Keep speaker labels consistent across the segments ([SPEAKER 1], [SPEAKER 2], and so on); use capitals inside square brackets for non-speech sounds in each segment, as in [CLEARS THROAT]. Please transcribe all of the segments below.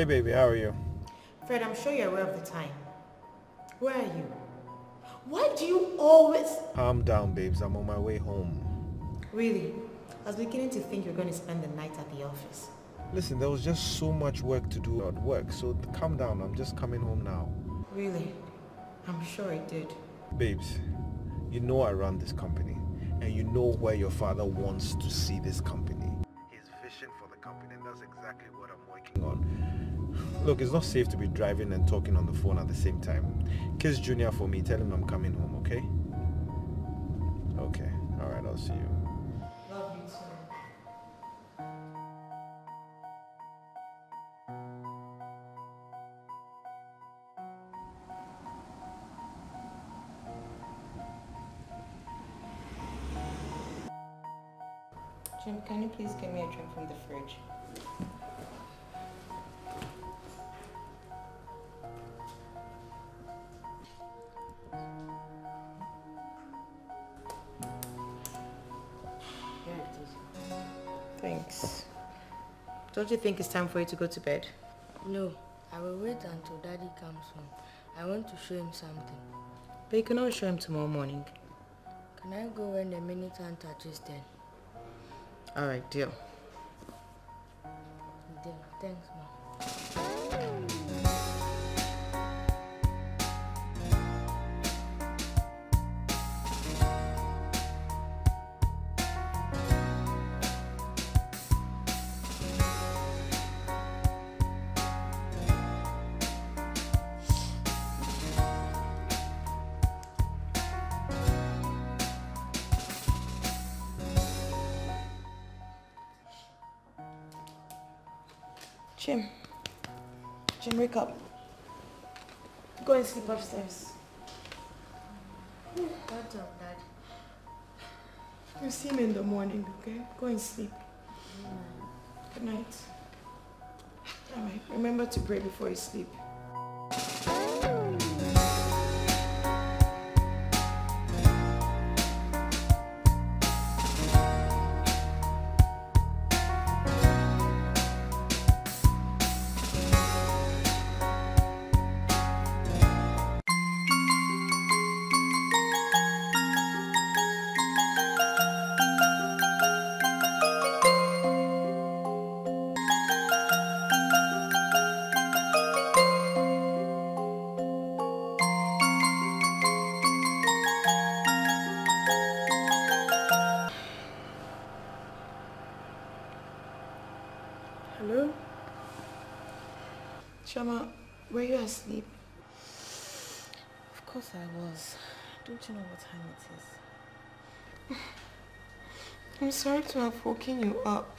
[SPEAKER 1] Hey baby, how are you?
[SPEAKER 2] Fred, I'm sure you're aware of the time. Where are you? Why do you always...
[SPEAKER 1] Calm down, babes. I'm on my way home.
[SPEAKER 2] Really? I was beginning to think you were going to spend the night at the office.
[SPEAKER 1] Listen, there was just so much work to do at work, so calm down. I'm just coming home now.
[SPEAKER 2] Really? I'm sure it did.
[SPEAKER 1] Babes, you know I run this company, and you know where your father wants to see this company. His vision for the company, and that's exactly what I'm working on. Look, it's not safe to be driving and talking on the phone at the same time. Kiss Junior for me. Tell him I'm coming home, okay? Okay. All right, I'll see you.
[SPEAKER 2] Love you too. Jim, can you please get me a drink from the fridge? Don't you think it's time for you to go to bed?
[SPEAKER 3] No, I will wait until daddy comes home. I want to show him something.
[SPEAKER 2] But you can always show him tomorrow morning.
[SPEAKER 3] Can I go when the minute hand touches then?
[SPEAKER 2] Alright, deal.
[SPEAKER 3] Then, thanks,
[SPEAKER 2] wake up. Go and sleep upstairs.
[SPEAKER 3] What's up, dad?
[SPEAKER 2] You'll see me in the morning, okay? Go and sleep. Mm. Good night. Alright, remember to pray before you sleep. Shama, were you asleep?
[SPEAKER 4] Of course I was. Don't you know what time it is? [SIGHS]
[SPEAKER 2] I'm sorry to have woken you up.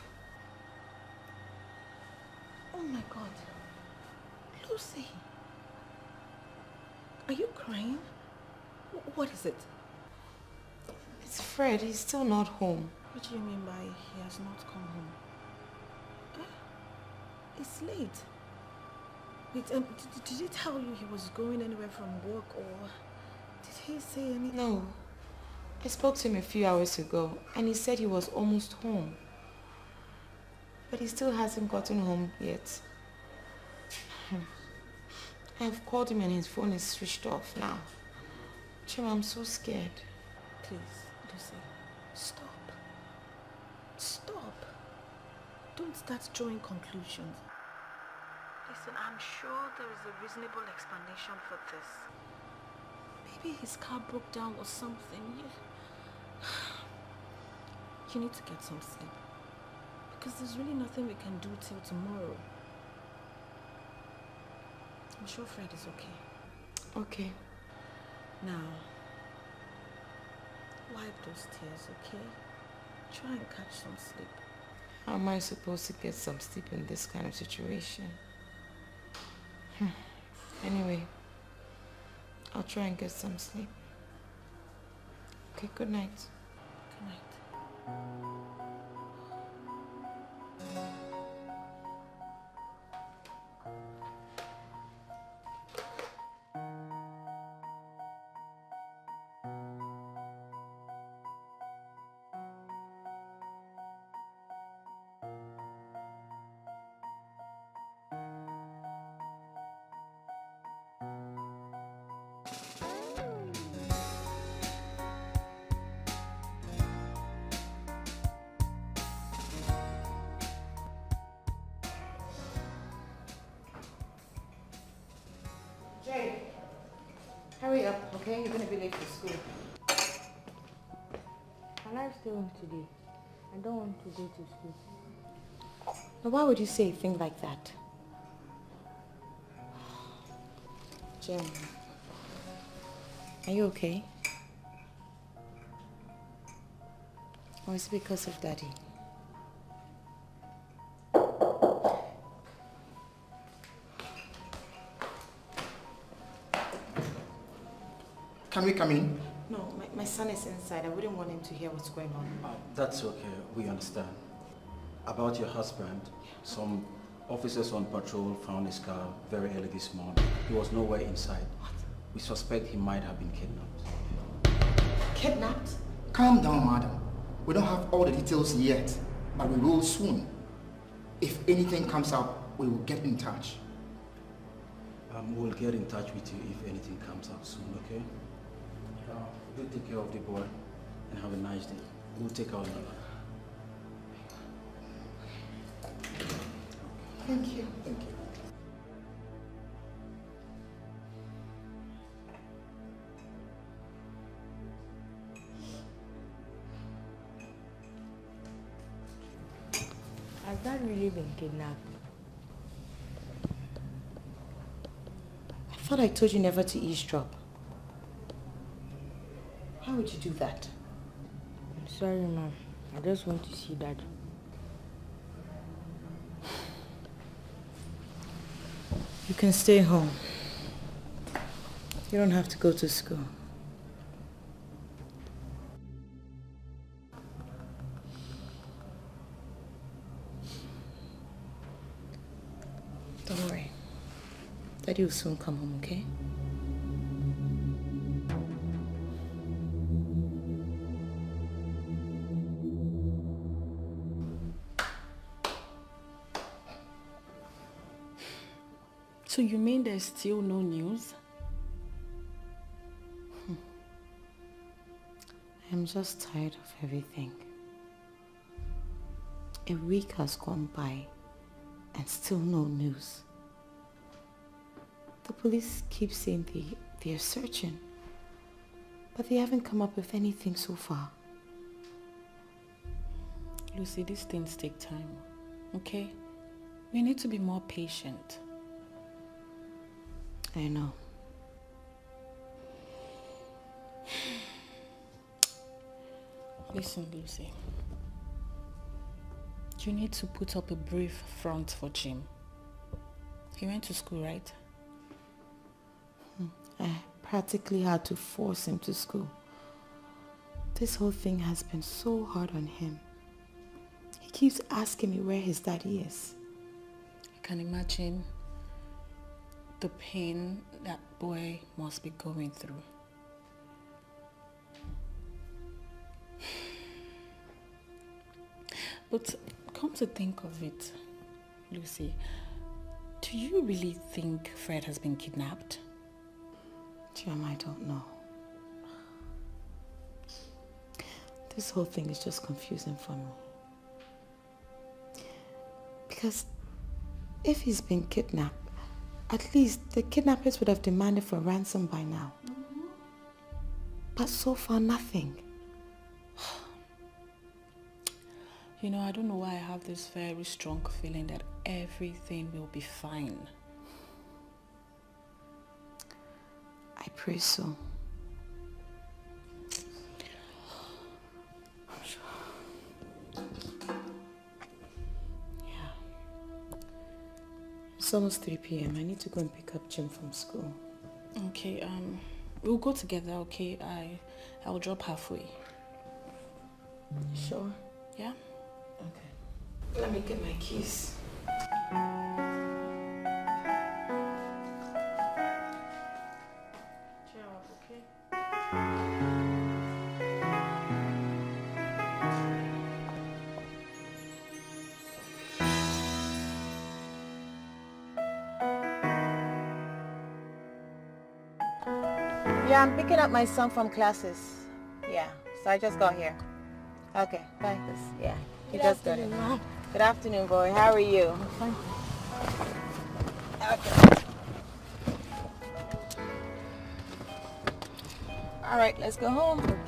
[SPEAKER 4] Oh my god. Lucy. Are you crying? What is it?
[SPEAKER 2] It's Fred, he's still not home.
[SPEAKER 4] What do you mean by he has not come home? Eh? It's late. Wait, um, did, did he tell you he was going anywhere from work or did he say anything?
[SPEAKER 2] No. I spoke to him a few hours ago and he said he was almost home. But he still hasn't gotten home yet. [SIGHS] I've called him and his phone is switched off now. Chim, I'm so scared.
[SPEAKER 4] Please, Lucy, stop. Stop. Don't start drawing conclusions. Listen, I'm sure there is a reasonable explanation for this. Maybe his car broke down or something. You, [SIGHS] you need to get some sleep. Because there's really nothing we can do till tomorrow. I'm sure Fred is okay.
[SPEAKER 2] Okay.
[SPEAKER 4] Now, wipe those tears, okay? Try and catch some sleep.
[SPEAKER 2] How am I supposed to get some sleep in this kind of situation? Hmm. Anyway, I'll try and get some sleep. Okay, good night.
[SPEAKER 4] Good night.
[SPEAKER 3] Go to school.
[SPEAKER 2] Now, why would you say a thing like that? [SIGHS] Jim, are you okay? Or is it because of Daddy?
[SPEAKER 5] Can we come in?
[SPEAKER 2] No, my, my son is inside. I wouldn't want him to hear what's going on.
[SPEAKER 6] Uh, that's okay, we understand. About your husband, some officers on patrol found his car very early this morning. He was nowhere inside.
[SPEAKER 2] What?
[SPEAKER 6] We suspect he might have been kidnapped.
[SPEAKER 2] Kidnapped?
[SPEAKER 5] Calm down, madam. We don't have all the details yet, but we will soon. If anything comes up, we will get in touch.
[SPEAKER 6] Um, we'll get in touch with you if anything comes up soon, okay? Do take care of the boy and have a nice day. We'll take our leave.
[SPEAKER 2] Thank you.
[SPEAKER 5] Thank you.
[SPEAKER 3] Has that really been kidnapped?
[SPEAKER 2] I thought I told you never to eavesdrop. Why would you do that?
[SPEAKER 3] I'm sorry, ma'am. I just want to see Dad.
[SPEAKER 2] You can stay home. You don't have to go to school. Don't worry. Daddy will soon come home, okay?
[SPEAKER 4] You mean there's still no news? Hmm.
[SPEAKER 2] I'm just tired of everything. A week has gone by and still no news. The police keep saying they, they're searching, but they haven't come up with anything so far.
[SPEAKER 4] Lucy, these things take time, okay? We need to be more patient.
[SPEAKER 2] I know.
[SPEAKER 4] Listen, Lucy. You need to put up a brave front for Jim. He went to school, right? Hmm.
[SPEAKER 2] I practically had to force him to school. This whole thing has been so hard on him. He keeps asking me where his daddy is.
[SPEAKER 4] I can imagine the pain that boy must be going through. But come to think of it, Lucy, do you really think Fred has been kidnapped?
[SPEAKER 2] Jim, I don't know. This whole thing is just confusing for me. Because if he's been kidnapped, at least the kidnappers would have demanded for ransom by now. But so far, nothing. [SIGHS]
[SPEAKER 4] You know, I don't know why I have this very strong feeling that everything will be fine.
[SPEAKER 2] I pray so. It's almost 3 p.m. I need to go and pick up Jim from school.
[SPEAKER 4] Okay, um, we'll go together, okay? I, I'll drop halfway.
[SPEAKER 2] Sure?
[SPEAKER 4] Yeah?
[SPEAKER 2] Okay. Let me get my keys.
[SPEAKER 7] Picking up my son from classes. Yeah, so I just got here. Okay, bye. Yeah, he
[SPEAKER 3] Good
[SPEAKER 7] just got it.
[SPEAKER 3] afternoon.
[SPEAKER 7] Good afternoon, boy. How are you?
[SPEAKER 3] Fine.
[SPEAKER 7] Okay.
[SPEAKER 2] All right, let's go home.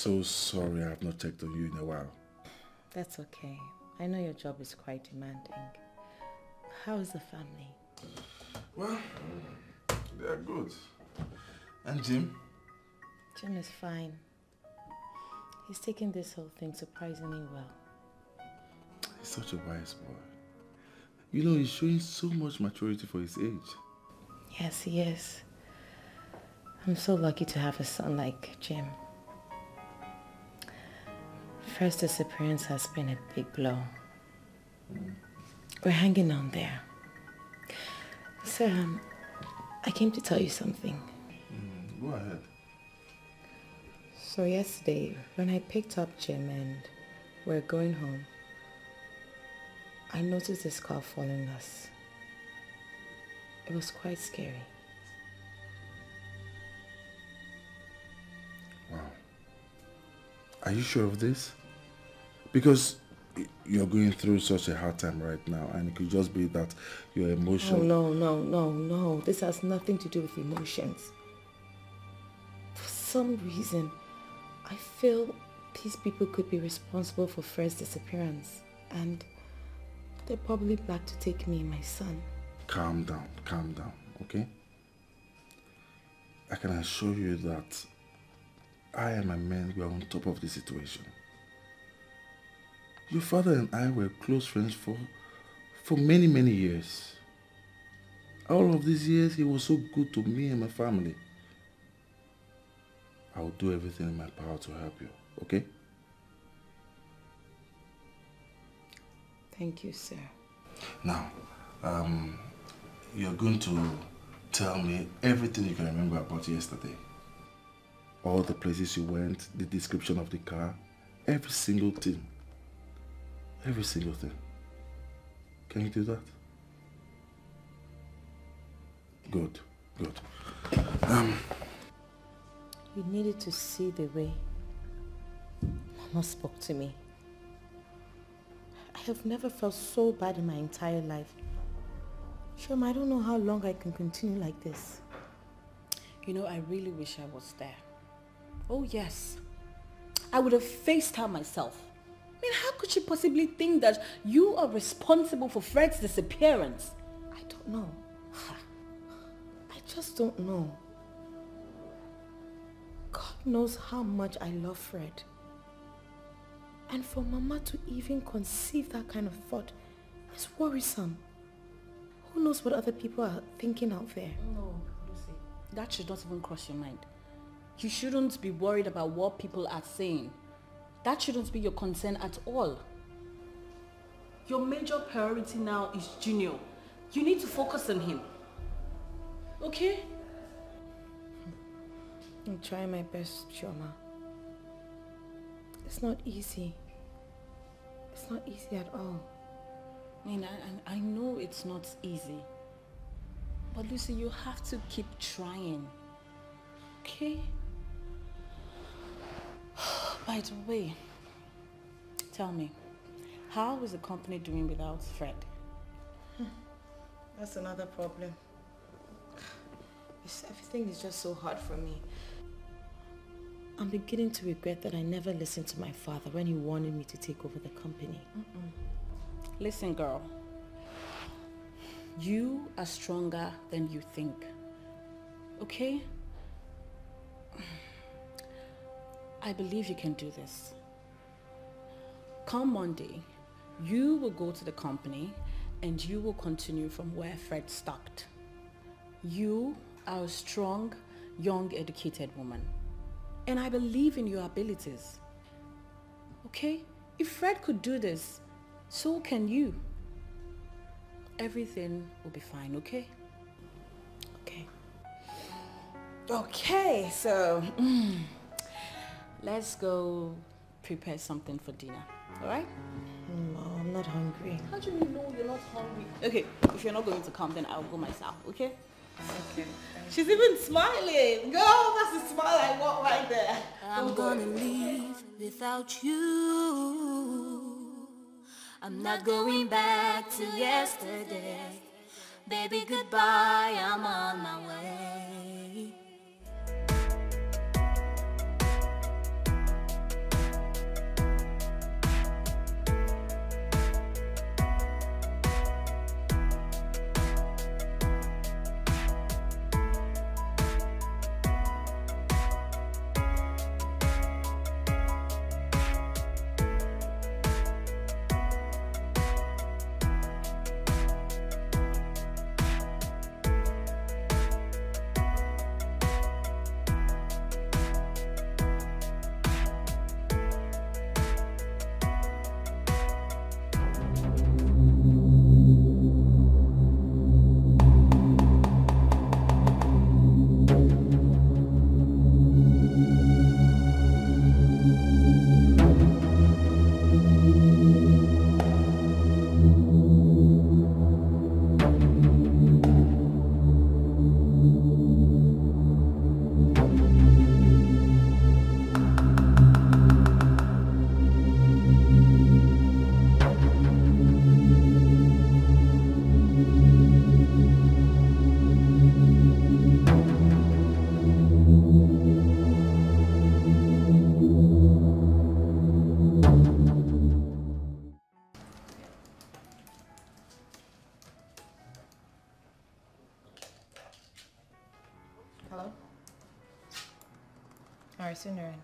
[SPEAKER 8] So sorry I have not checked on you in a while.
[SPEAKER 2] That's okay. I know your job is quite demanding. How is the family?
[SPEAKER 8] Well, they are good. And Jim?
[SPEAKER 2] Jim is fine. He's taking this whole thing surprisingly well.
[SPEAKER 8] He's such a wise boy. You know, he's showing so much maturity for his age.
[SPEAKER 2] Yes, he is. I'm so lucky to have a son like Jim. Fred's disappearance has been a big blow. We're hanging on there. Sir, um, I came to tell you something.
[SPEAKER 8] Mm, go ahead.
[SPEAKER 2] So yesterday, when I picked up Jim and we're going home, I noticed this car following us. It was quite scary.
[SPEAKER 8] Wow. Are you sure of this? Because you're going through such a hard time right now and it could just be that your
[SPEAKER 2] Oh,
[SPEAKER 8] emotion...
[SPEAKER 2] no, no, no, no. This has nothing to do with emotions. For some reason, I feel these people could be responsible for Fred's disappearance. And they're probably back to take me and my son.
[SPEAKER 8] Calm down, calm down, okay? I can assure you that I and my men were on top of the situation. Your father and I were close friends for, for many, many years. All of these years, he was so good to me and my family. I will do everything in my power to help you, okay?
[SPEAKER 2] Thank you, sir.
[SPEAKER 8] Now, um, you're going to tell me everything you can remember about yesterday. All the places you went, the description of the car, every single thing. Every single thing. Can you do that? Good, good. Um,
[SPEAKER 2] You needed to see the way Mama spoke to me. I have never felt so bad in my entire life. Shom, I don't know how long I can continue like this.
[SPEAKER 4] You know, I really wish I was there. Oh, yes. I would have faced her myself. I mean, how could she possibly think that you are responsible for Fred's disappearance?
[SPEAKER 2] I don't know. [SIGHS] I just don't know. God knows how much I love Fred. And for Mama to even conceive that kind of thought is worrisome. Who knows what other people are thinking out there?
[SPEAKER 4] No, Lucy. That should not even cross your mind. You shouldn't be worried about what people are saying. That shouldn't be your concern at all. Your major priority now is Junior. You need to focus on him. Okay?
[SPEAKER 2] I'm trying my best, Shoma. It's not easy. It's not easy at all.
[SPEAKER 4] I mean, I, I I know it's not easy. But Lucy, you have to keep trying. Okay? By the way, tell me, how is the company doing without Fred?
[SPEAKER 2] That's another problem. [SIGHS] It's, everything is just so hard for me.
[SPEAKER 9] I'm beginning to regret that I never listened to my father when he wanted me to take over the company.
[SPEAKER 4] Mm -mm. Listen, girl. You are stronger than you think. Okay? I believe you can do this. Come Monday, you will go to the company and you will continue from where Fred stopped. You are a strong, young, educated woman. And I believe in your abilities. Okay? If Fred could do this, so can you. Everything will be fine, okay?
[SPEAKER 9] Okay.
[SPEAKER 4] Okay, so mm, let's go prepare something for dinner, all right?
[SPEAKER 9] No, mm, oh, I'm not hungry.
[SPEAKER 4] How do you know you're not hungry? Okay, if you're not going to come, then I'll go myself, okay?
[SPEAKER 2] Okay.
[SPEAKER 4] She's even smiling. Girl, that's the smile I want right there.
[SPEAKER 10] I'm gonna leave without you. I'm not going back to yesterday. Baby, goodbye, I'm on my way.
[SPEAKER 2] Are in.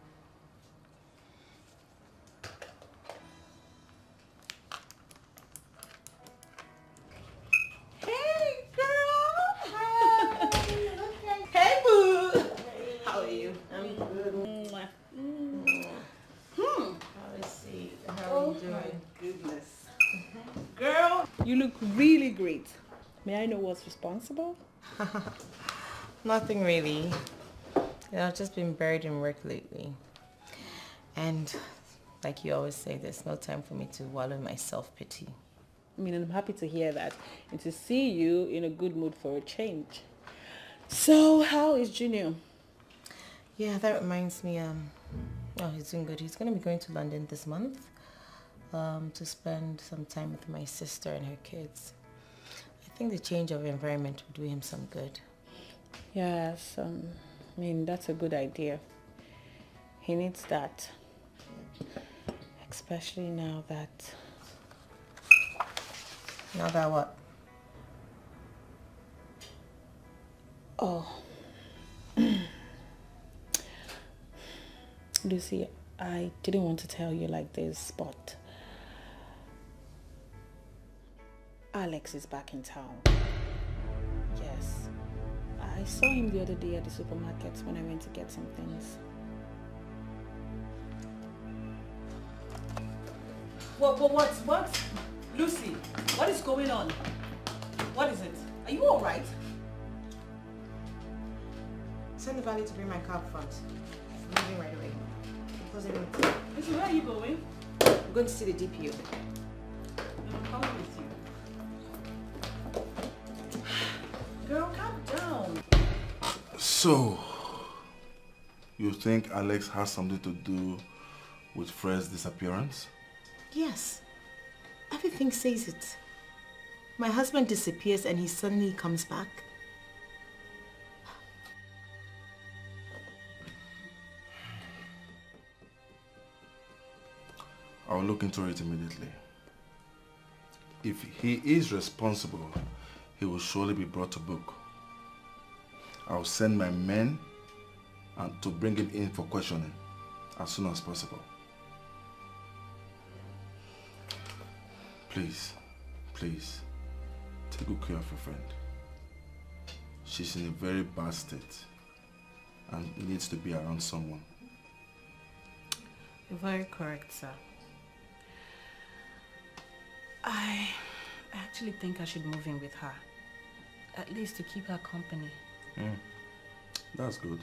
[SPEAKER 4] Hey girl! Hi! Hey Boo! How are you
[SPEAKER 2] I'm good.
[SPEAKER 4] How
[SPEAKER 2] do I see? How are oh you doing?
[SPEAKER 4] goodness. Girl, you look really great. May I know what's responsible? [LAUGHS]
[SPEAKER 2] Nothing really. You know, I've just been buried in work lately. And like you always say, there's no time for me to wallow in my self-pity.
[SPEAKER 4] I mean, I'm happy to hear that and to see you in a good mood for a change. So, how is Junior?
[SPEAKER 2] Yeah, that reminds me, um, oh, he's doing good. He's going to be going to London this month um, to spend some time with my sister and her kids. I think the change of environment will do him some good.
[SPEAKER 4] Yes, um, I mean, that's a good idea. He needs that. Especially now that...
[SPEAKER 2] Now that what?
[SPEAKER 4] Oh. [CLEARS THROAT] Lucy, I didn't want to tell you like this, but Alex is back in town. Yes. I saw him the other day at the supermarket when I went to get some things. What, what, what, what? Lucy, what is going on? What is it? Are you alright?
[SPEAKER 2] Send the valet to bring my car up front. I'm leaving right away. Close everything.
[SPEAKER 4] Lucy, where are you going?
[SPEAKER 2] I'm going to see the DPO.
[SPEAKER 4] I'm coming with
[SPEAKER 8] So, you think Alex has something to do with Fred's disappearance?
[SPEAKER 2] Yes. Everything says it. My husband disappears and he suddenly comes back.
[SPEAKER 8] I'll look into it immediately. If he is responsible, he will surely be brought to book. I'll send my men and to bring him in for questioning as soon as possible. Please, please, take good care of your friend. She's in a very bad state and needs to be around someone.
[SPEAKER 4] You're very correct, sir. I actually think I should move in with her. At least to keep her company.
[SPEAKER 8] Mm. That's good.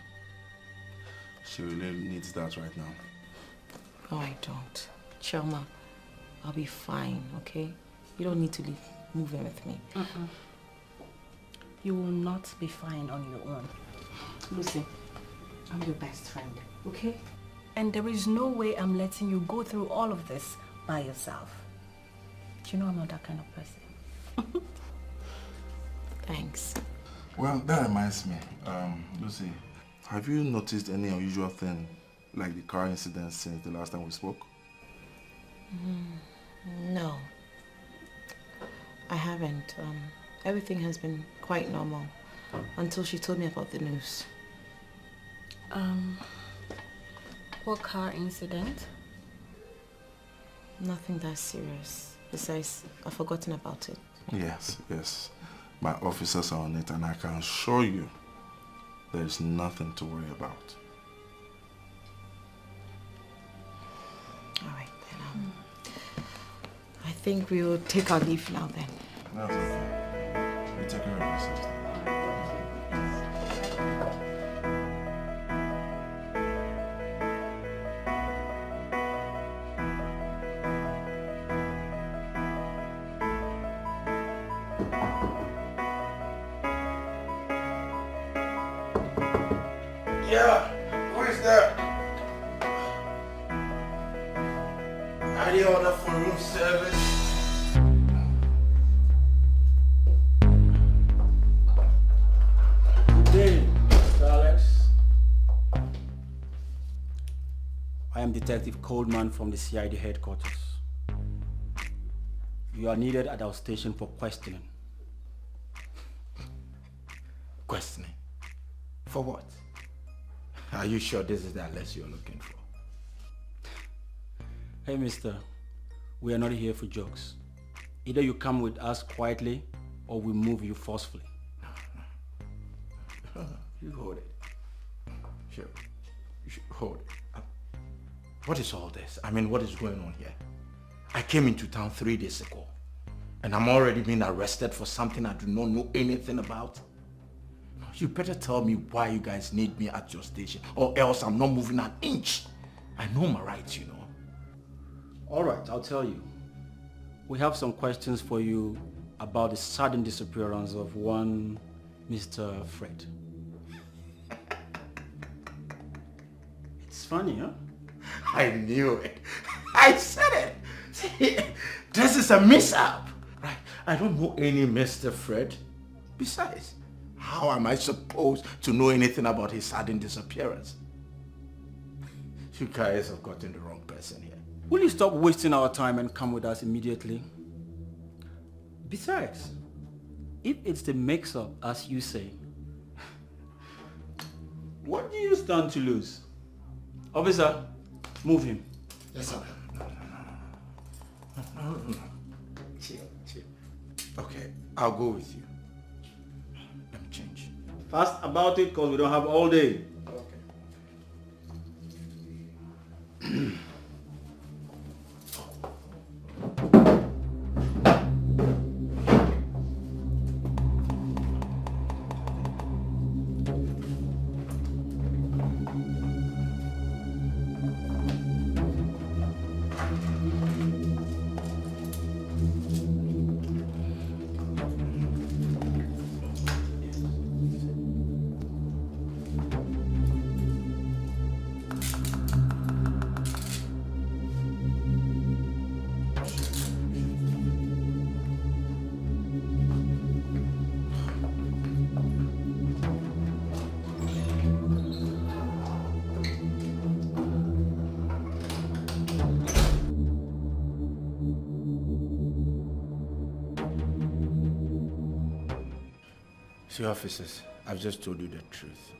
[SPEAKER 8] She really needs that right now.
[SPEAKER 9] No, I don't. Chelma, I'll be fine, okay? You don't need to leave. Move in with me.
[SPEAKER 4] Mm -mm. You will not be fine on your own.
[SPEAKER 9] Lucy, I'm your best friend, okay?
[SPEAKER 4] And there is no way I'm letting you go through all of this by yourself. Do you know I'm not that kind of person? [LAUGHS]
[SPEAKER 9] Thanks.
[SPEAKER 8] Well, that reminds me. Um, Lucy, have you noticed any unusual thing like the car incident since the last time we spoke?
[SPEAKER 9] Mm, no. I haven't. Um, everything has been quite normal until she told me about the news.
[SPEAKER 4] Um, what car incident?
[SPEAKER 9] Nothing that serious. Besides, I've forgotten about it.
[SPEAKER 8] Yes, yes. My officers are on it and I can assure you there's nothing to worry about.
[SPEAKER 9] All right, then. Um, I think we will take our leave now then.
[SPEAKER 8] Okay. You take care of yourself.
[SPEAKER 6] Detective Coleman from the CID headquarters. You are needed at our station for questioning.
[SPEAKER 11] Questioning? For what? Are you sure this is the Alex you're looking for?
[SPEAKER 6] Hey, mister. We are not here for jokes. Either you come with us quietly or we move you forcefully. [LAUGHS]
[SPEAKER 11] you hold it. Sure. You should hold it. What is all this? I mean, what is going on here? I came into town three days ago and I'm already being arrested for something I do not know anything about. You better tell me why you guys need me at your station or else I'm not moving an inch. I know my rights, you know.
[SPEAKER 6] All right, I'll tell you. We have some questions for you about the sudden disappearance of one Mr. Fred. [LAUGHS] It's funny, huh? [LAUGHS]
[SPEAKER 11] I knew it. [LAUGHS] I said it. See, this is a mishap. Right? I don't know any Mr. Fred. Besides, how am I supposed to know anything about his sudden disappearance? [LAUGHS] You guys have gotten the wrong person here.
[SPEAKER 6] Will you stop wasting our time and come with us immediately? Besides, if it's the mix-up, as you say, what do you stand to lose? Officer, move him.
[SPEAKER 5] Yes, sir.
[SPEAKER 11] No, no, no. Chill, chill. Okay, I'll go with you. Let me change.
[SPEAKER 6] Fast about it because we don't have all day.
[SPEAKER 11] See, [CLEARS THROAT] officers, I've just told you the truth.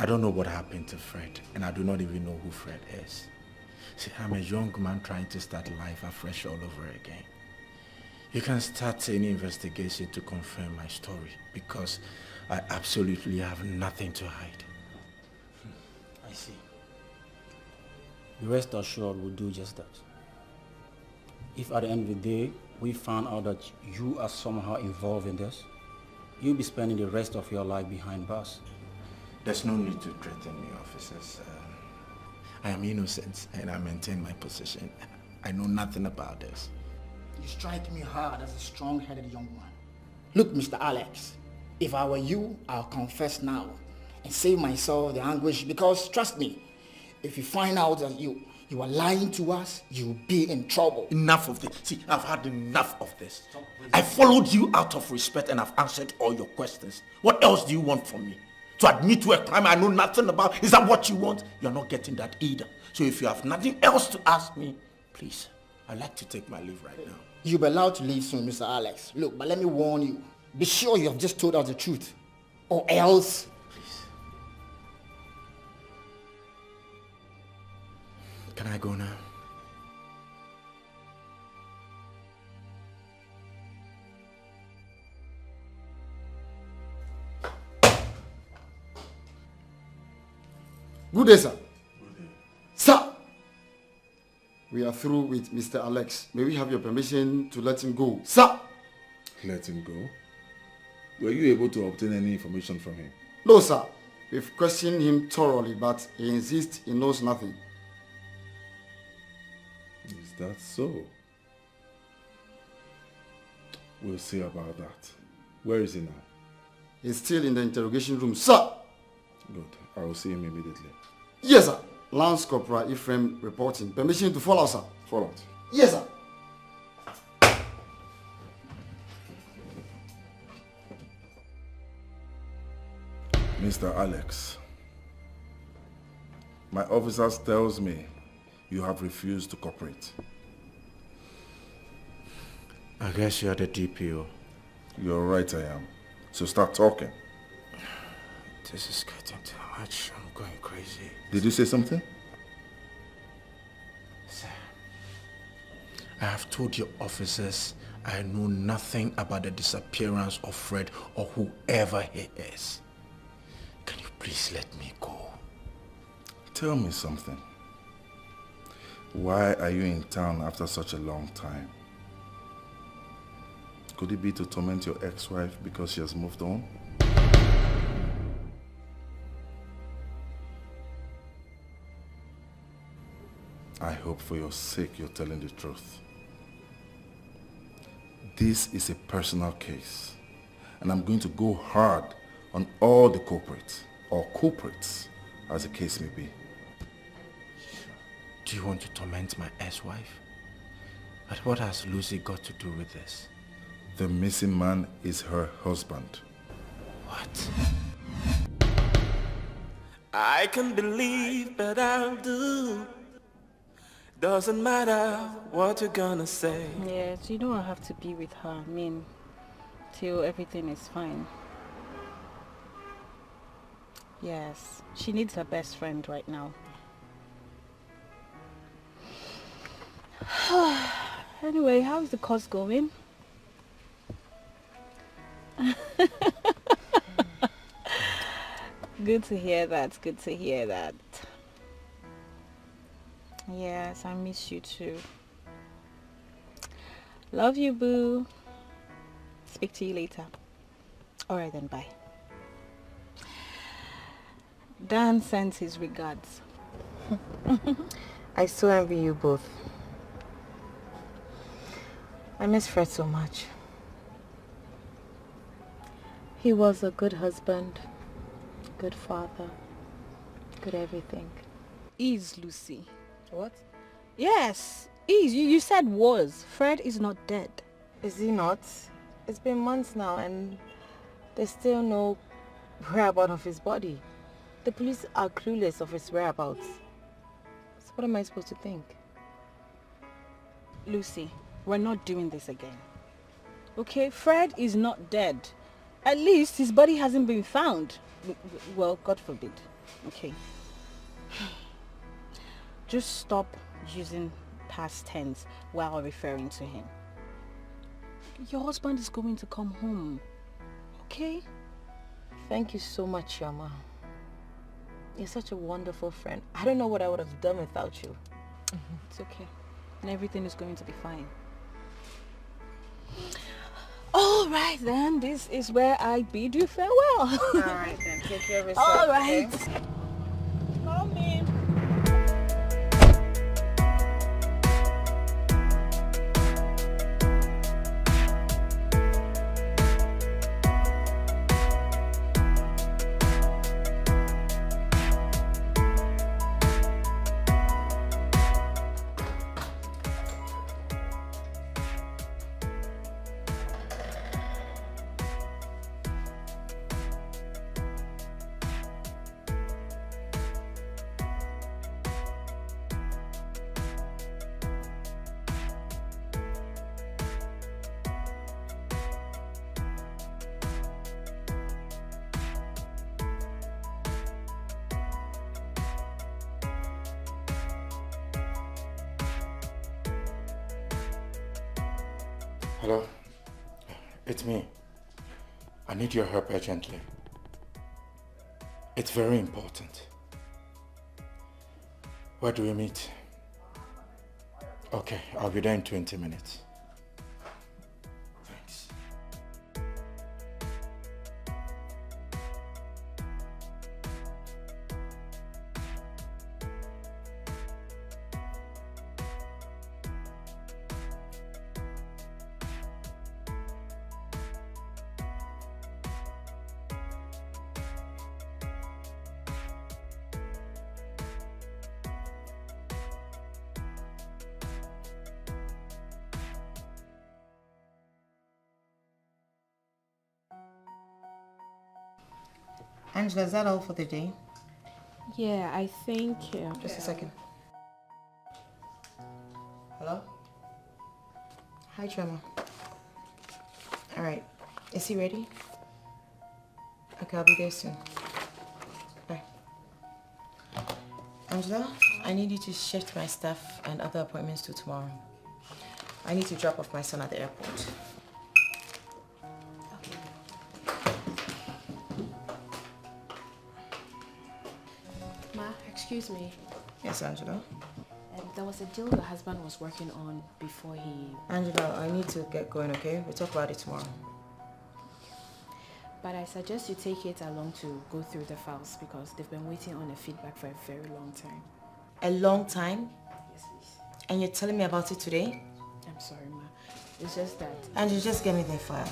[SPEAKER 11] I don't know what happened to Fred, and I do not even know who Fred is. See, I'm a young man trying to start life afresh all over again. You can start any investigation to confirm my story because I absolutely have nothing to hide.
[SPEAKER 6] Hmm, I see. The rest assured we'll do just that. If at the end of the day we found out that you are somehow involved in this, you'll be spending the rest of your life behind bars.
[SPEAKER 11] There's no need to threaten me, officers. Um, I am innocent and I maintain my position. I know nothing about this.
[SPEAKER 5] You strike me hard as a strong-headed young man. Look, Mr. Alex, if I were you, I'll confess now and save myself the anguish because trust me, if you find out that you you are lying to us, you'll be in trouble.
[SPEAKER 11] Enough of this. See, I've had enough of this. I followed you out of respect and I've answered all your questions. What else do you want from me? To admit to a crime I know nothing about? Is that what you want? You're not getting that either. So if you have nothing else to ask me, please, I'd like to take my leave right now.
[SPEAKER 5] You'll be allowed to leave soon, Mr. Alex. Look, but let me warn you. Be sure you have just told us the truth. Or else...
[SPEAKER 11] Can I go now?
[SPEAKER 12] Good day, sir. Good day. Sir! We are through with Mr. Alex. May we have your permission to let him go? Sir!
[SPEAKER 8] Let him go? Were you able to obtain any information from him?
[SPEAKER 12] No, sir. We've questioned him thoroughly, but he insists he knows nothing.
[SPEAKER 8] That so? We'll see about that. Where is he now?
[SPEAKER 12] He's still in the interrogation room. Sir!
[SPEAKER 8] Good. I will see him immediately.
[SPEAKER 12] Yes, sir. Lance Corporal Ephraim reporting. Permission to follow, sir.
[SPEAKER 8] Follow.
[SPEAKER 12] Yes, sir.
[SPEAKER 8] Mr. Alex, my officers tells me you have refused to cooperate.
[SPEAKER 11] I guess you're the DPO.
[SPEAKER 8] You're right, I am. So start talking.
[SPEAKER 11] This is getting too much. I'm going crazy.
[SPEAKER 8] Did you say something?
[SPEAKER 11] Sir, I have told your officers I know nothing about the disappearance of Fred or whoever he is. Can you please let me go?
[SPEAKER 8] Tell me something. Why are you in town after such a long time? Could it be to torment your ex-wife because she has moved on? I hope for your sake you're telling the truth. This is a personal case and I'm going to go hard on all the culprits or culprits as the case may be.
[SPEAKER 11] Do you want to torment my ex-wife? But what has Lucy got to do with this?
[SPEAKER 8] The missing man is her husband.
[SPEAKER 11] What?
[SPEAKER 13] I can believe, but I'll do. Doesn't matter what you're gonna say.
[SPEAKER 4] Yes, you don't have to be with her. I mean, till everything is fine. Yes, she needs her best friend right now. [SIGHS] anyway, how's the course going? [LAUGHS] good to hear that. Good to hear that. Yes, I miss you too. Love you, boo. Speak to you later. Alright then, bye. Dan sends his regards. [LAUGHS]
[SPEAKER 2] I so envy you both. I miss Fred so much.
[SPEAKER 9] He was a good husband, good father, good everything.
[SPEAKER 4] Is Lucy.
[SPEAKER 2] What?
[SPEAKER 4] Yes, is. You, you said was. Fred is not dead.
[SPEAKER 2] Is he not? It's been months now and there's still no whereabouts of his body. The police are clueless of his whereabouts. So what am I supposed to think?
[SPEAKER 4] Lucy, we're not doing this again. Okay, Fred is not dead. At least his body hasn't been found. Well, God forbid. Okay. [SIGHS] Just stop using past tense while referring to him. Your husband is going to come home. Okay?
[SPEAKER 9] Thank you so much, Yama. You're such a wonderful friend. I don't know what I would have done without you.
[SPEAKER 4] It's okay. And everything is going to be fine. All right then, this is where I bid you farewell.
[SPEAKER 9] All right then, take care of yourself.
[SPEAKER 4] All right.
[SPEAKER 9] okay?
[SPEAKER 11] Hello? It's me. I need your help urgently. It's very important. Where do we meet? Okay, I'll be there in 20 minutes.
[SPEAKER 2] Angela, is that all for the day?
[SPEAKER 4] Yeah, I think... Uh,
[SPEAKER 2] Just a second. Hello? Hi, Tremor. All right. Is he ready? Okay, I'll be there soon. Bye. Angela, I need you to shift my stuff and other appointments to tomorrow. I need to drop off my son at the airport.
[SPEAKER 14] Excuse me.
[SPEAKER 2] Yes, Angela.
[SPEAKER 14] Um, there was a deal your husband was working on before he...
[SPEAKER 2] Angela, I need to get going, okay? We'll talk about it tomorrow.
[SPEAKER 14] But I suggest you take it along to go through the files because they've been waiting on a feedback for a very long time.
[SPEAKER 2] A long time?
[SPEAKER 14] Yes, please.
[SPEAKER 2] And you're telling me about it today?
[SPEAKER 14] I'm sorry, Ma. It's just that...
[SPEAKER 2] Angela, just get me the file.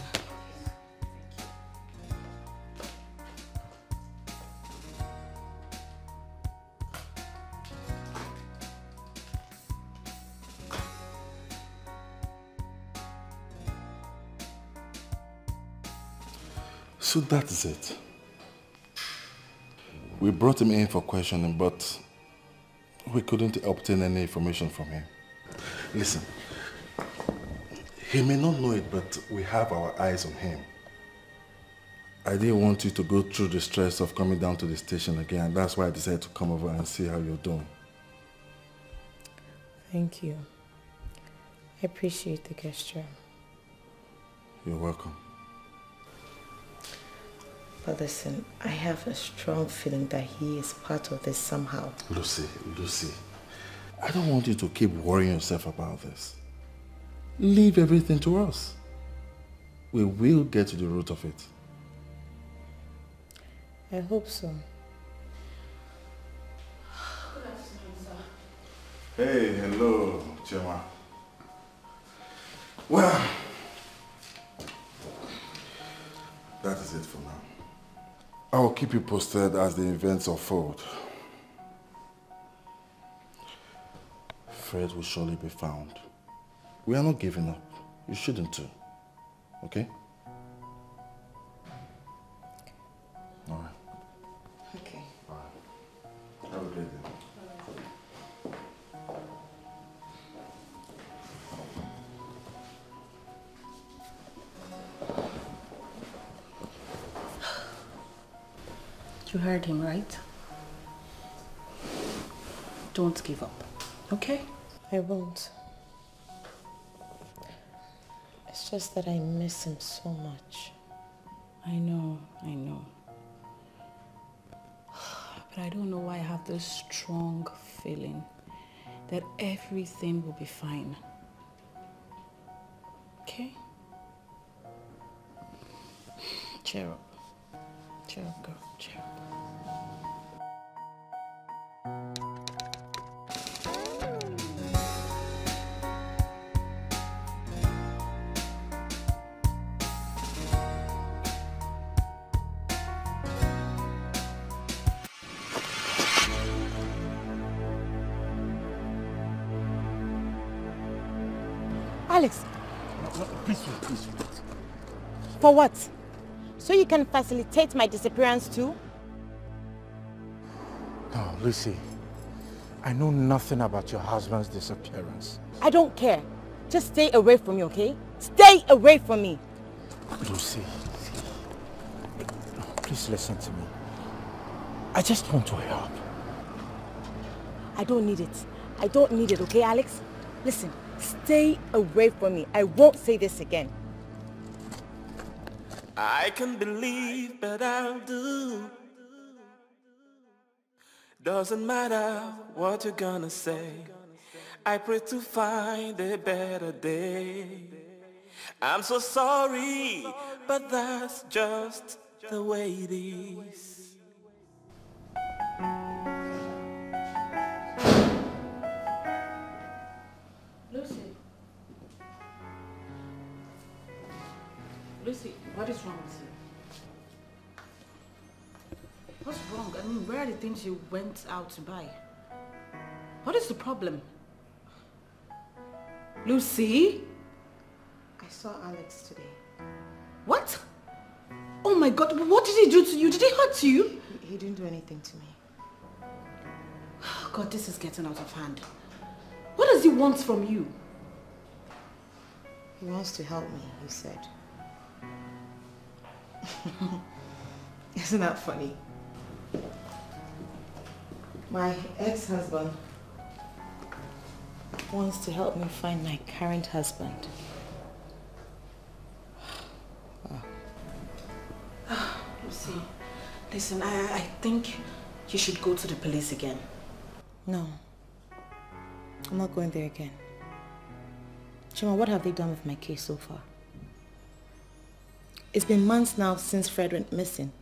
[SPEAKER 8] So that's it. We brought him in for questioning, but we couldn't obtain any information from him. Listen, he may not know it, but we have our eyes on him. I didn't want you to go through the stress of coming down to the station again. That's why I decided to come over and see how you're doing.
[SPEAKER 2] Thank you. I appreciate the gesture.
[SPEAKER 8] You're welcome.
[SPEAKER 2] But listen, I have a strong feeling that he is part of this somehow.
[SPEAKER 8] Lucy, Lucy, I don't want you to keep worrying yourself about this. Leave everything to us. We will get to the root of it.
[SPEAKER 2] I hope so.
[SPEAKER 8] Hey, hello, Chioma. Well, that is it for now. I will keep you posted as the events unfold. Fred will surely be found. We are not giving up. You shouldn't too. Okay? All right.
[SPEAKER 2] Okay.
[SPEAKER 8] Have a great
[SPEAKER 4] You heard him, right? Don't give up, okay?
[SPEAKER 2] I won't. It's just that I miss him so much.
[SPEAKER 4] I know, I know. [SIGHS] But I don't know why I have this strong feeling that everything will be fine. Okay? Cheer up. Cheer up, girl. Cheer up.
[SPEAKER 2] For what? So you can facilitate my disappearance too?
[SPEAKER 11] No, Lucy. I know nothing about your husband's disappearance.
[SPEAKER 2] I don't care. Just stay away from me, okay? Stay away from me.
[SPEAKER 11] Lucy, please listen to me. I just want to help.
[SPEAKER 2] I don't need it. I don't need it, okay, Alex? Listen, stay away from me. I won't say this again.
[SPEAKER 13] I can believe, but I'll do. Doesn't matter what you're gonna say. I pray to find a better day. I'm so sorry, but that's just the way it is.
[SPEAKER 4] Lucy. Lucy, what is wrong with you? What's wrong? I mean, where are the things you went out to buy? What is the problem? Lucy?
[SPEAKER 15] I saw Alex today.
[SPEAKER 4] What? Oh my god, what did he do to you? Did he hurt you?
[SPEAKER 15] He, he didn't do anything to me.
[SPEAKER 4] Oh god, this is getting out of hand. What does he want from you?
[SPEAKER 15] He wants to help me, he said. [LAUGHS] Isn't that funny? My ex-husband
[SPEAKER 2] Wants to help me find my current husband. [SIGHS]
[SPEAKER 4] Ah, Lucy, listen, I, I think you should go to the police again.
[SPEAKER 2] No. I'm not going there again. Chioma, what have they done with my case so far? It's been months now since Fred went missing.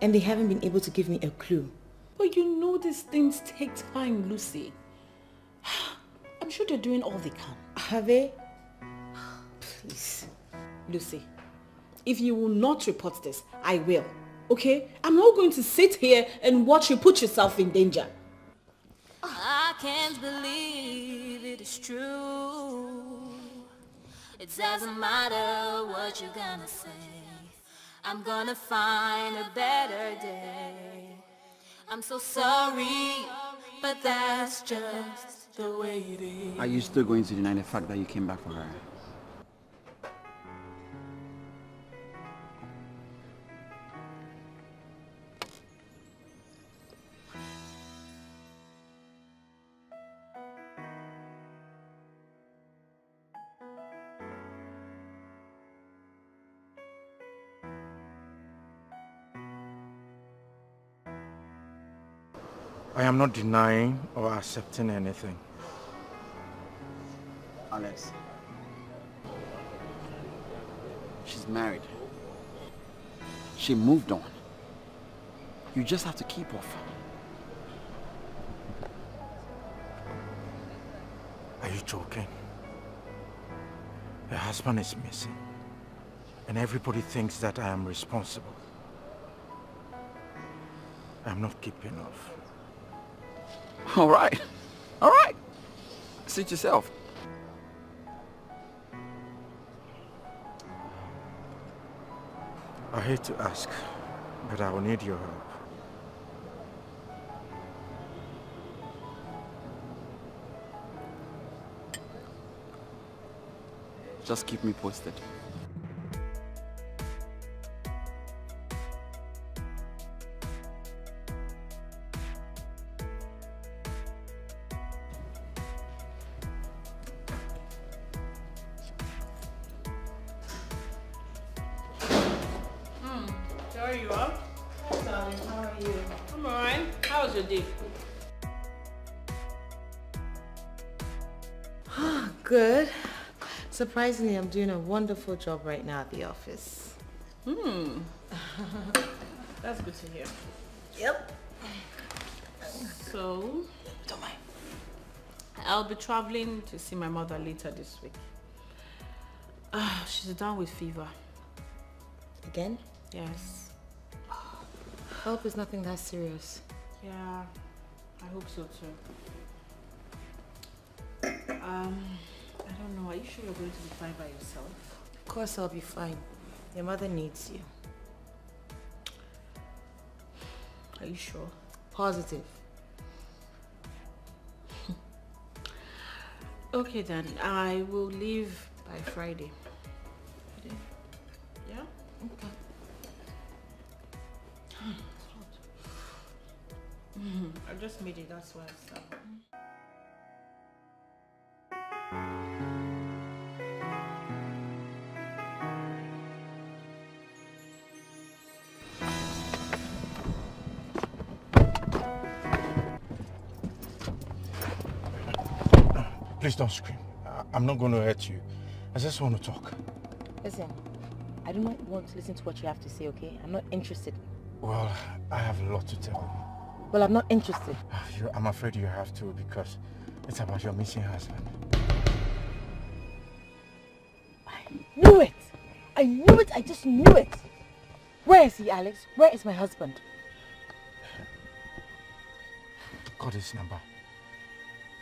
[SPEAKER 2] And they haven't been able to give me a clue.
[SPEAKER 4] But you know these things take time, Lucy. [SIGHS] I'm sure they're doing all they can.
[SPEAKER 2] Have they?
[SPEAKER 4] Please. Lucy, if you will not report this, I will. Okay? I'm not going to sit here and watch you put yourself in danger.
[SPEAKER 10] I can't believe it is true. It doesn't matter what you're gonna say. I'm gonna find a better day. I'm so sorry, but that's just the way it is.
[SPEAKER 16] Are you still going to deny the fact that you came back for her?
[SPEAKER 11] I am not denying or accepting anything.
[SPEAKER 16] Alex. She's married. She moved on. You just have to keep off.
[SPEAKER 11] Are you joking? Her husband is missing. And everybody thinks that I am responsible. I'm not keeping off. [LAUGHS]
[SPEAKER 16] All right. All right. Suit yourself.
[SPEAKER 11] I hate to ask, but I will need your help.
[SPEAKER 16] Just keep me posted.
[SPEAKER 2] Surprisingly, I'm doing a wonderful job right now at the office.
[SPEAKER 4] Hmm. [LAUGHS] That's good to hear.
[SPEAKER 2] Yep.
[SPEAKER 4] So,
[SPEAKER 2] don't mind.
[SPEAKER 4] I'll be traveling to see my mother later this week. Ah, she's down with fever.
[SPEAKER 2] Again?
[SPEAKER 4] Yes.
[SPEAKER 2] Hope it's nothing that serious.
[SPEAKER 4] Yeah, I hope so too. Um, I don't know. Are you sure you're going to be fine by yourself?
[SPEAKER 2] Of course I'll be fine. Your mother needs you.
[SPEAKER 4] Are you sure?
[SPEAKER 2] Positive. [LAUGHS]
[SPEAKER 4] Okay then, I will leave by Friday. Friday? Yeah?
[SPEAKER 2] Okay. [SIGHS]
[SPEAKER 4] I just made it, that's why I stopped.
[SPEAKER 11] Please don't scream. I'm not going to hurt you. I just want to talk.
[SPEAKER 9] Listen, I do not want to listen to what you have to say, okay? I'm not interested.
[SPEAKER 11] Well, I have a lot to tell you.
[SPEAKER 9] Well, I'm not interested.
[SPEAKER 11] I'm afraid you have to because it's about your missing husband.
[SPEAKER 9] I knew it! I knew it! I just knew it! Where is he, Alex? Where is my husband?
[SPEAKER 11] Got his number.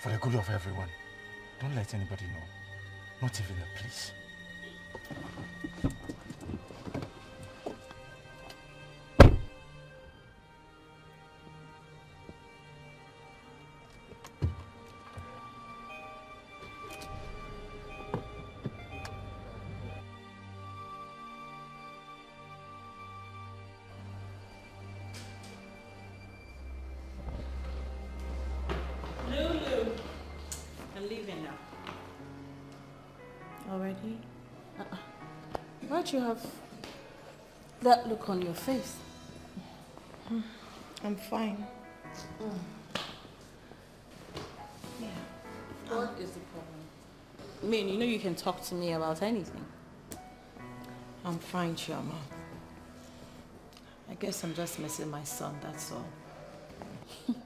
[SPEAKER 11] For the good of everyone. Don't let anybody know. Not even the police.
[SPEAKER 4] Why'd you have that look on your face?
[SPEAKER 2] I'm fine. Yeah.
[SPEAKER 4] What is the problem? I mean, you know you can talk to me about anything.
[SPEAKER 2] I'm fine, Chioma. I guess I'm just missing my son, that's all. [LAUGHS]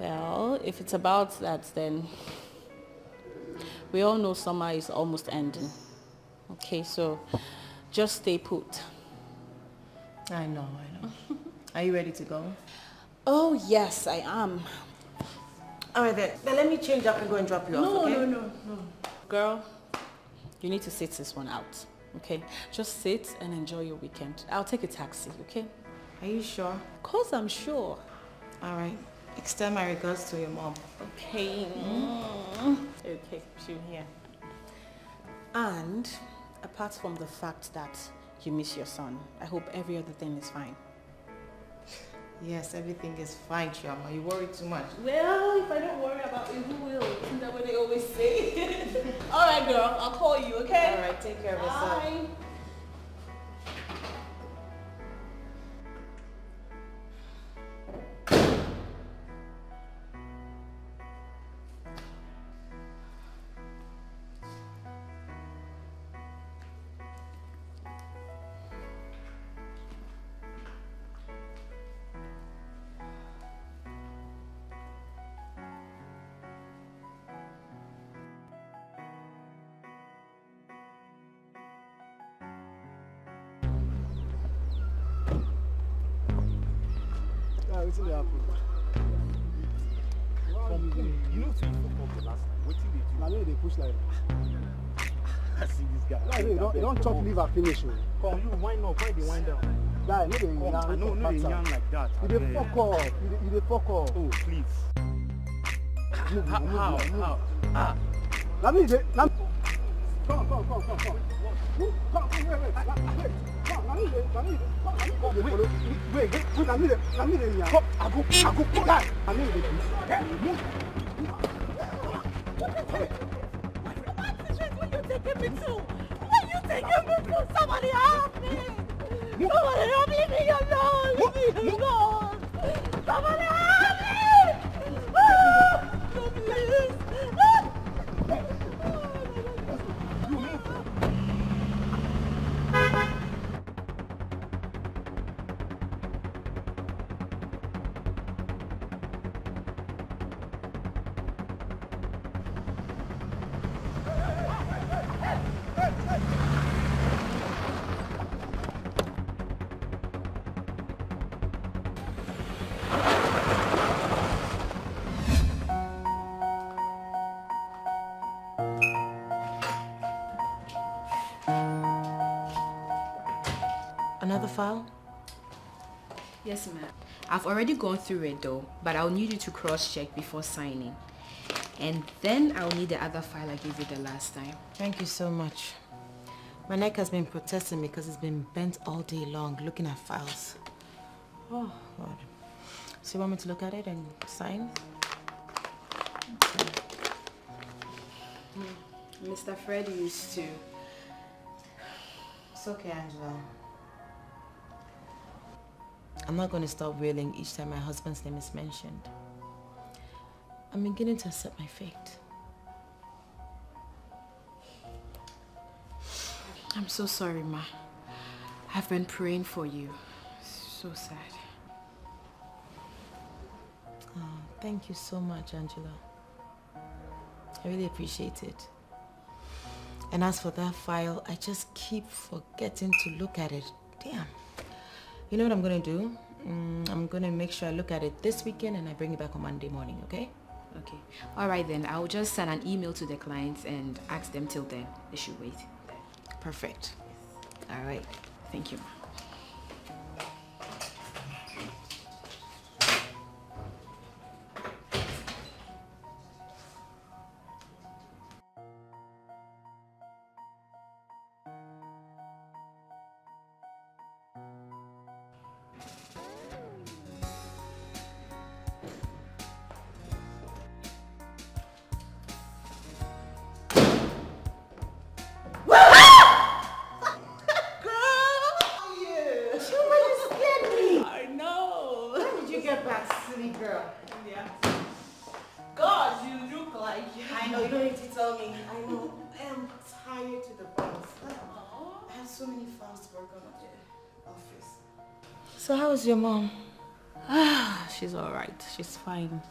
[SPEAKER 4] Well, if it's about that, then we all know summer is almost ending. Okay, so just stay put.
[SPEAKER 2] I know, I know. Are you ready to go?
[SPEAKER 4] Oh, yes, I am.
[SPEAKER 2] All right, then. Then let me change up and go and drop you
[SPEAKER 4] No,
[SPEAKER 2] off, okay?
[SPEAKER 4] no, no, no. Girl, you need to sit this one out, okay? Just sit and enjoy your weekend. I'll take a taxi, okay?
[SPEAKER 2] Are you sure?
[SPEAKER 4] Of course I'm sure.
[SPEAKER 2] All right. Extend my regards to your mom.
[SPEAKER 4] Okay. Mm. Okay, she'll hear. And apart from the fact that you miss your son, I hope every other thing is fine.
[SPEAKER 2] Yes, everything is fine, Chioma. You worry too much.
[SPEAKER 4] Well, if I don't worry about it, who will? Isn't that what they always say? [LAUGHS] All right, girl. I'll call you, okay?
[SPEAKER 2] All right, take care of yourself.
[SPEAKER 4] Bye.
[SPEAKER 17] Wetin dey happen? From you know say the last time. Wetin dey do? Na me dey push like that. [LAUGHS] I see this guy. Guy, you don you don chop liver finish o. Come, you wind up, why you dey wind down? Guy, no dey yarn
[SPEAKER 18] I no- no dey yarn like that,
[SPEAKER 17] You dey fuck up, you dey fuck up.
[SPEAKER 18] Oh, please.
[SPEAKER 17] Move,
[SPEAKER 18] How-
[SPEAKER 17] move, move,
[SPEAKER 18] how-
[SPEAKER 17] move.
[SPEAKER 18] Ah.
[SPEAKER 17] Na me dey na. Come, come, come, come, come. Come, come, wait, wait, wait. Come, na me dey na me dey come, na me dey follow. Wait, wait, wait, na me dey na me dey yarn. Come, I go I go pull that. Na me dey push. Yeah, move.
[SPEAKER 19] What is it? Where you taking me to? Where you taking me to? Somebody help me!
[SPEAKER 20] Move.
[SPEAKER 21] Somebody help me, leave me alone! Leave me alone! Somebody help me!
[SPEAKER 22] I've already gone through it though, but I'll need you to cross-check before signing. And then I'll need the other file I gave you the last time.
[SPEAKER 2] Thank you so much. My neck has been protesting because it's been bent all day long looking at files. Oh, God. So you want me to look at it and sign? Hmm.
[SPEAKER 22] Mr. Fred used to.
[SPEAKER 2] It's okay, Angela. I'm not going to stop wailing each time my husband's name is mentioned. I'm beginning to accept my fate.
[SPEAKER 22] I'm so sorry, Ma. I've been praying for you. So sad.
[SPEAKER 2] Oh, thank you so much, Angela. I really appreciate it. And as for that file, I just keep forgetting to look at it. Damn. You know what I'm gonna do? Mm, I'm gonna make sure I look at it this weekend and I bring it back on Monday morning, okay?
[SPEAKER 22] Okay. All right then. I'll just send an email to the clients and ask them till then. They should wait.
[SPEAKER 2] Perfect. All right.
[SPEAKER 22] Thank you.
[SPEAKER 23] So
[SPEAKER 2] how is your mom?
[SPEAKER 4] Ah, she's all right. She's fine.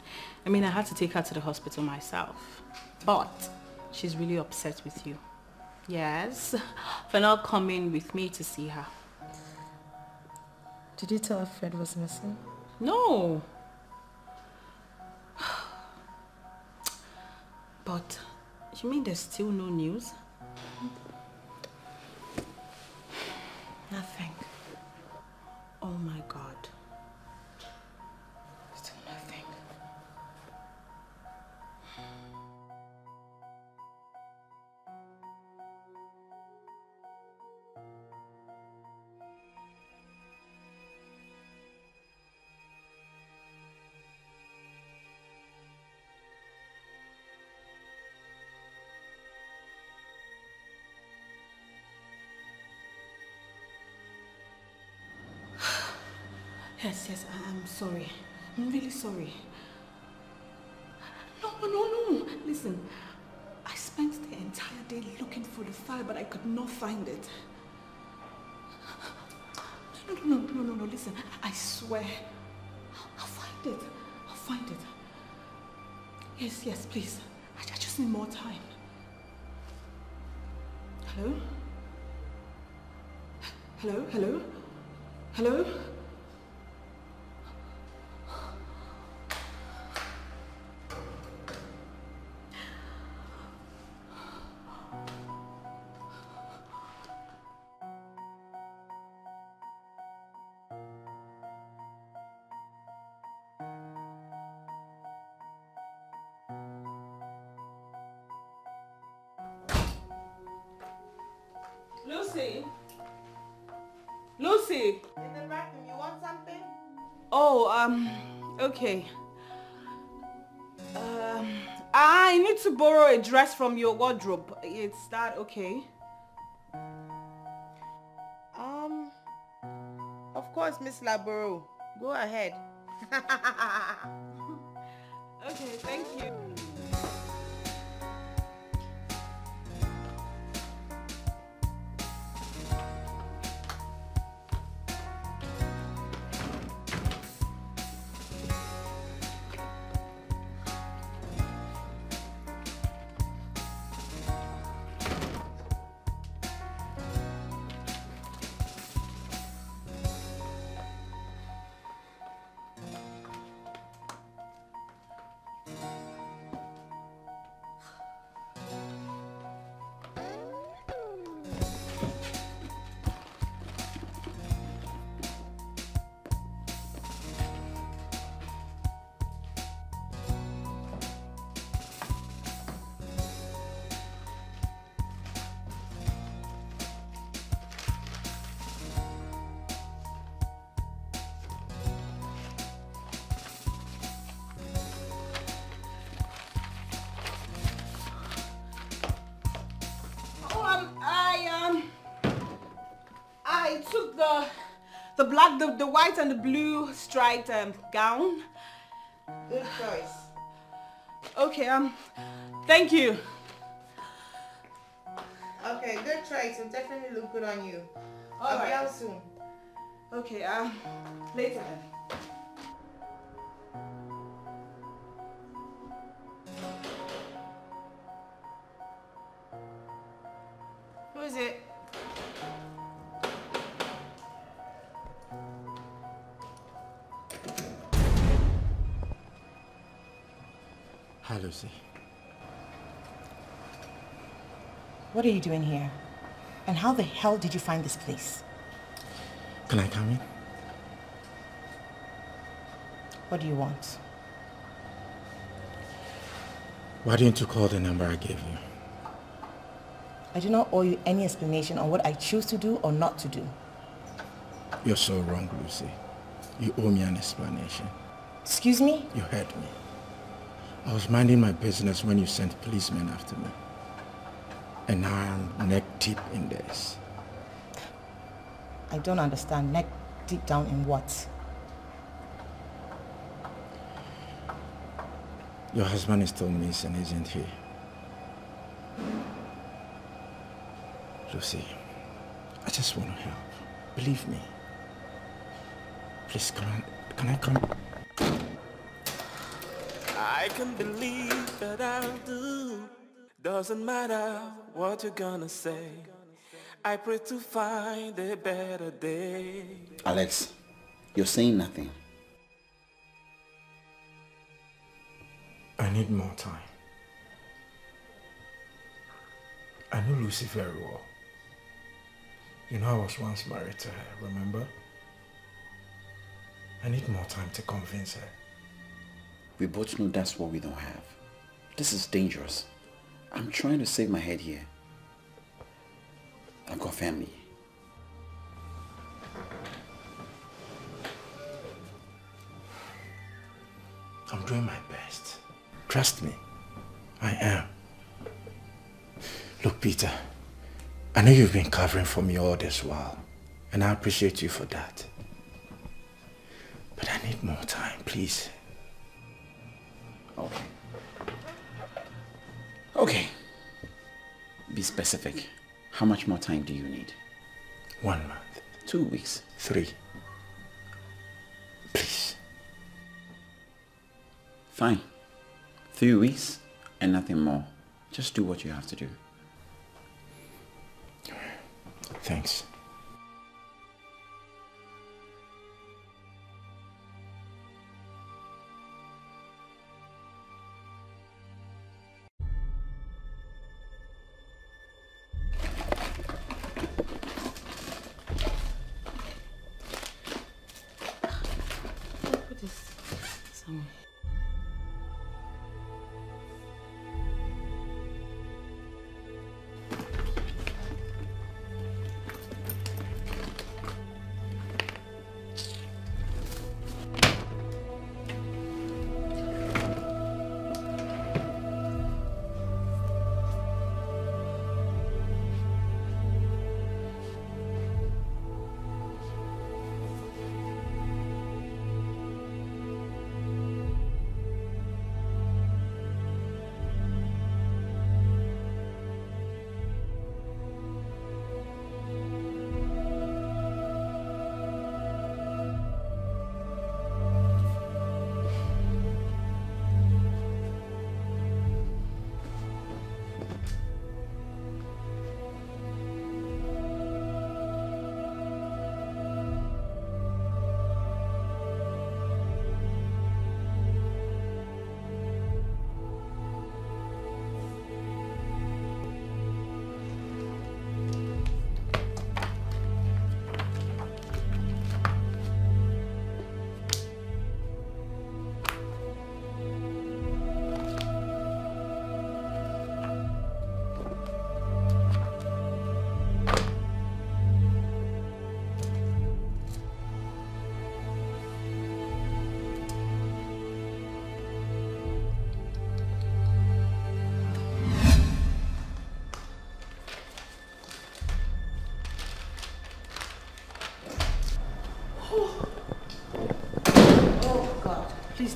[SPEAKER 4] I mean, I had to take her to the hospital myself. But she's really upset with you. Yes, [LAUGHS] for not coming with me to see her.
[SPEAKER 2] Did you tell her Fred was missing?
[SPEAKER 4] No. [SIGHS] But you mean there's still no news?
[SPEAKER 2] Nothing.
[SPEAKER 4] Yes, yes, I- I'm sorry. I'm really sorry. No, no, no, no. Listen, I spent the entire day looking for the file, but I could not find it. No, no, no, no, no, no, listen. I swear. I'll find it. I'll find it. Yes, yes, please. I, I just need more time. Hello? Hello? Hello? Hello? Dress from your wardrobe. Is that okay?
[SPEAKER 23] Um,
[SPEAKER 24] Of course, Miss Laboro. Go ahead. [LAUGHS]
[SPEAKER 4] Okay, thank you. The black, the, the white and the blue striped um, gown.
[SPEAKER 24] Good choice.
[SPEAKER 4] Okay, um, thank you.
[SPEAKER 24] Okay, good choice. It'll definitely look good on you.
[SPEAKER 4] All
[SPEAKER 24] I'll be out soon.
[SPEAKER 4] Okay, um, later then.
[SPEAKER 2] What are you doing here? And how the hell did you find this place?
[SPEAKER 11] Can I come in?
[SPEAKER 2] What do you want?
[SPEAKER 11] Why didn't you call the number I gave you?
[SPEAKER 2] I do not owe you any explanation on what I choose to do or not to do.
[SPEAKER 11] You're so wrong, Lucy. You owe me an explanation.
[SPEAKER 2] Excuse me?
[SPEAKER 11] You heard me. I was minding my business when you sent policemen after me. And I'm neck deep in this.
[SPEAKER 2] I don't understand. Neck deep down in what?
[SPEAKER 11] Your husband is still missing, isn't he? Lucy, I just want to help. Believe me. Please, come on. Can I come?
[SPEAKER 13] I can believe that I'll do. Doesn't matter what you're gonna say. I pray to find a better day.
[SPEAKER 25] Alex, you're saying nothing.
[SPEAKER 11] I need more time. I know Lucy very well. You know I was once married to her, remember? I need more time to convince her.
[SPEAKER 25] We both know that's what we don't have. This is dangerous. I'm trying to save my head here. I've got family.
[SPEAKER 11] I'm doing my best. Trust me. I am. Look, Peter, I know you've been covering for me all this while, and I appreciate you for that. But I need more time, please.
[SPEAKER 25] Okay. Okay. Be specific. How much more time do you need?
[SPEAKER 11] One month.
[SPEAKER 25] Two weeks.
[SPEAKER 11] Three. Please.
[SPEAKER 25] Fine. Three weeks and nothing more. Just do what you have to do.
[SPEAKER 11] Thanks.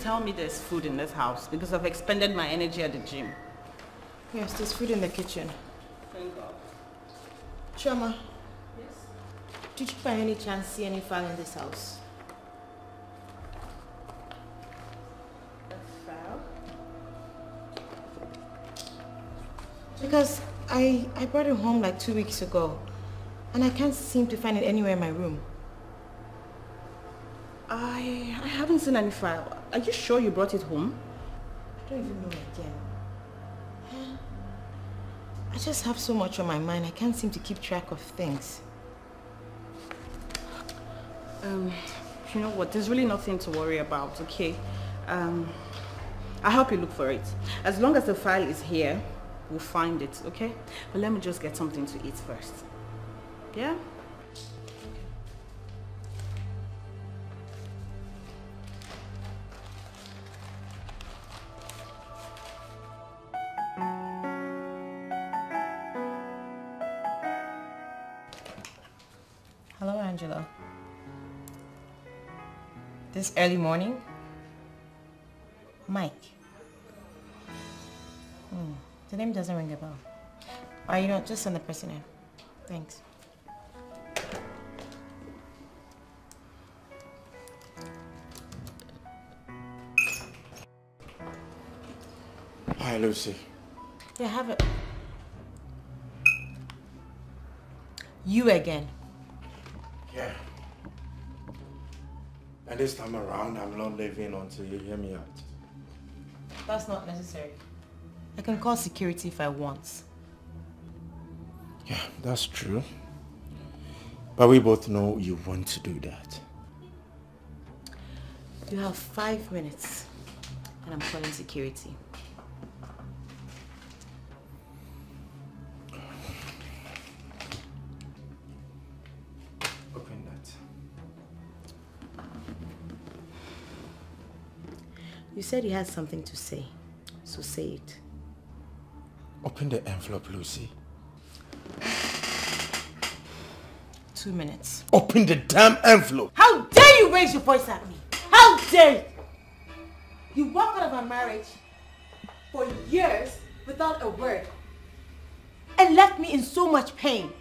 [SPEAKER 4] Tell me there's food in this house because I've expended my energy at the gym.
[SPEAKER 2] Yes, there's food in the kitchen.
[SPEAKER 4] Thank God.
[SPEAKER 2] Chioma. Yes. Did you by any chance see any file in this house?
[SPEAKER 4] A file?
[SPEAKER 2] Because I I brought it home like two weeks ago, and I can't seem to find it anywhere in my room.
[SPEAKER 4] I I haven't seen any file. Are you sure you brought it home?
[SPEAKER 2] I don't even know again. I just have so much on my mind. I can't seem to keep track of things.
[SPEAKER 4] Um, you know what? There's really nothing to worry about, okay? Um, I'll help you look for it. As long as the file is here, we'll find it, okay? But let me just get something to eat first. Yeah?
[SPEAKER 2] Early morning? Mike. Hmm. The name doesn't ring a bell. Or you know, just send the person in. Thanks.
[SPEAKER 11] Hi, Lucy.
[SPEAKER 2] Yeah, have it. You again.
[SPEAKER 11] Yeah. And this time around, I'm not leaving until you hear me out.
[SPEAKER 2] That's not necessary. I can call security if I want.
[SPEAKER 11] Yeah, that's true. But we both know you want to do that.
[SPEAKER 2] You have five minutes, and I'm calling security. You said you had something to say, so say it.
[SPEAKER 11] Open the envelope, Lucy. [SIGHS]
[SPEAKER 2] Two minutes.
[SPEAKER 11] Open the damn envelope!
[SPEAKER 2] How dare you raise your voice at me? How dare you? You walked out of our marriage for years without a word and left me in so much pain.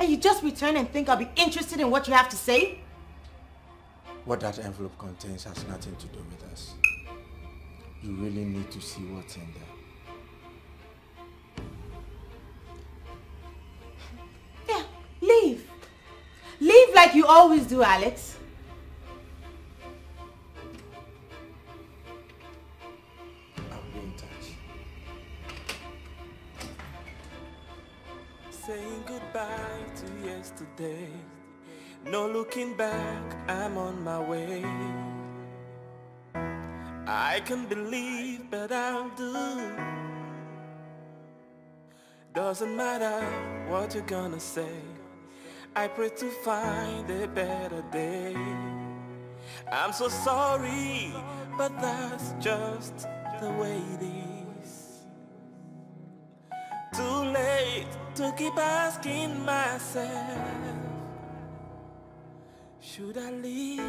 [SPEAKER 2] And you just return and think I'll be interested in what you have to say?
[SPEAKER 11] What that envelope contains has nothing to do with us. You really need to see what's in there.
[SPEAKER 2] Yeah, leave. Leave like you always do, Alex.
[SPEAKER 11] I'll be in touch.
[SPEAKER 13] Saying goodbye to yesterday. No looking back, I'm on my way. I can believe, but I'll do. Doesn't matter what you're gonna say. I pray to find a better day. I'm so sorry, but that's just the way it is. Too late to keep asking myself, should I leave?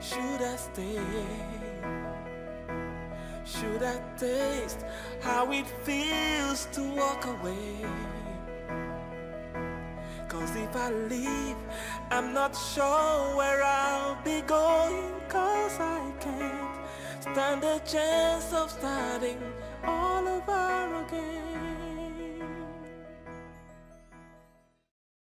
[SPEAKER 13] Should I stay? Should I taste how it feels to walk away? Cause if I leave, I'm not sure where I'll be going. Cause I can't stand the chance of starting all over again.